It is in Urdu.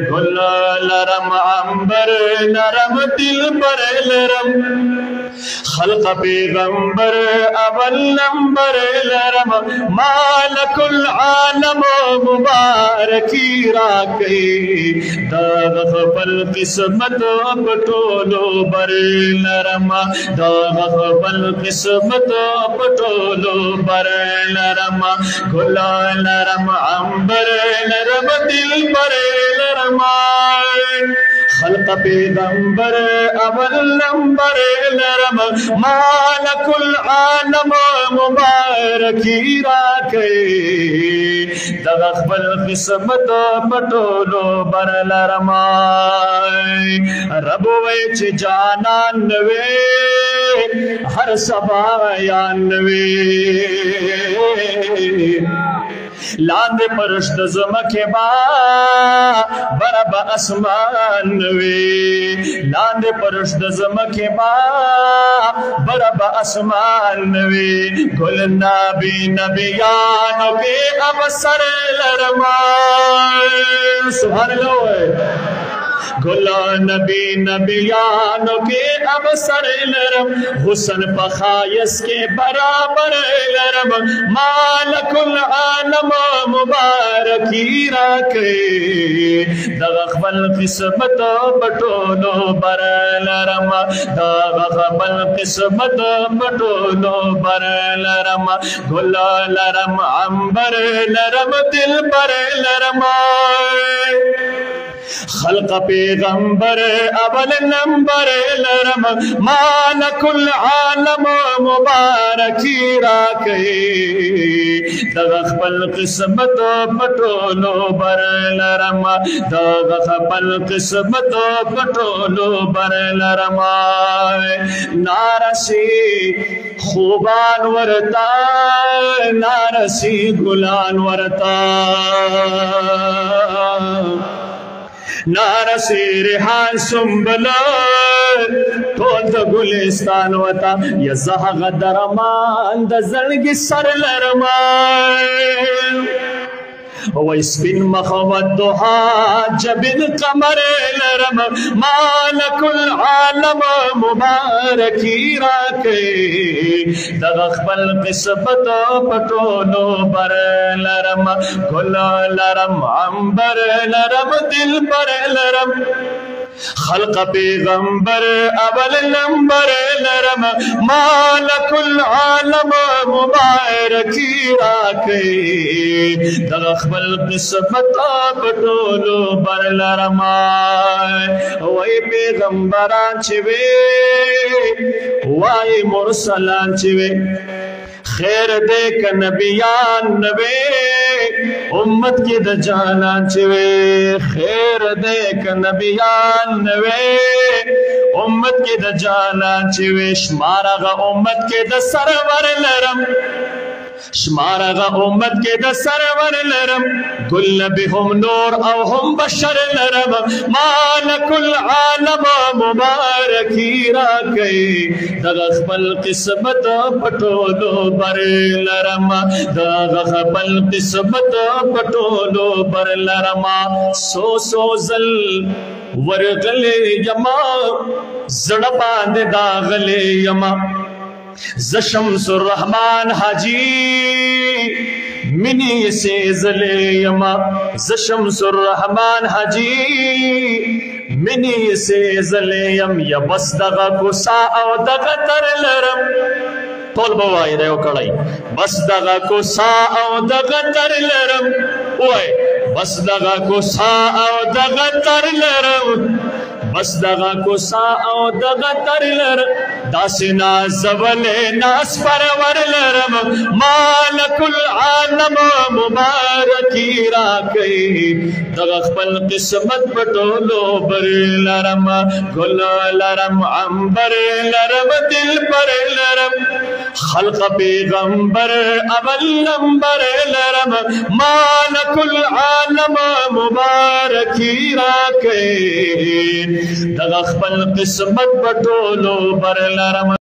گل لرم عنبر نرم دل پر لرم خلق پیغمبر اول نمبر لرم مالک العالم مبارکی را کئی دا غفل قسمت اب ٹولو بر نرم دا غفل قسمت اب ٹولو بر نرم گلا نرم عمبر نرم دل بر نرم خلق پیغمبر اول نمبر نرم مالک العالم مبارکی را کئی دغ خپل قسمت پټولو بر لرم رب وای چې جانان نوې هر سبا یا نوې لاندې پرشت زمکه با برب اسمان وی لاندې پرشت زمکه با برب اسمان وی ګل نبی نبیانو کې اب سر لرما سبحان الله گلا نبی نبیانو کے اب سر لرم حسن پخائس کے برابر لرم مالک العالم مبارکی راکے دغخ بل قسمت بٹولو بر لرم دغخ بل قسمت بٹولو بر لرم گلا لرم عمبر لرم دل بر لرم خلق پیغمبر اول نمبر لرم مالک العالم مبارکی راکی دغخ پل قسمت پٹولو بر لرم دغخ پل قسمت پٹولو بر لرم نارسی خوبان ورتا، نارسی گلان ورتا۔ نارسی ریحان سنبلا ټول د ګلستان وتا یا زهغه درمان د زړګي سر لرمان. وای سپین مخوت دوها جبن قمر لرم مالک العالم مبارکی راکے دغخ بل قسمت پټولو بر لرم گل لرم عمبر لرم دل پر لرم خلق پیغمبر، اول نمبر لرم مالک العالم مبارکی راکی دغخ بل قسمت پټولو بر لرم وای پیغمبران چې وی؟ مرسلان چې وی؟ خیر دے ک نبیان نوے امت کی د جانا چوے، خیر دے ک نبیان نوے۔ امت کی د جانان چوے شمارغه امت کی د سرور لرم۔ شمارغه امت کې د سرور لرم. ګل نبی هم نور او هم بشر لرم. مالک العالم مبارکی را کوي دغه خپل قسمت پټولو بر لرم. دغه خپل قسمت پټولو بر لرم. سو سو زل ورغلې یما. زړه باندې داغلې یما. زشمس الرحمن حاجی، منی سے زلیم زشمس الرحمن حاجی، منی سے زلیم یا بس دغا کسا او دغا تر لرم. ټول بوای دا یو کړی بس دغه کو سا او دغه تر لرم. وای بس دغه کو سا او دغه تر لرم. بس دغه کو سا او دغه تر لرم داسنا زول ناس پرور لرم. مالک العالم مبارکی را کئی. دغه خپل قسمت پټولو بر لرم. ګل لرم، عنبر لرم، دل پر لرم. خلق پیغمبر، اول نمبر لرم. مالک العالم مبارکی را کئی. دغه خپل قسمت پټولو بر لرم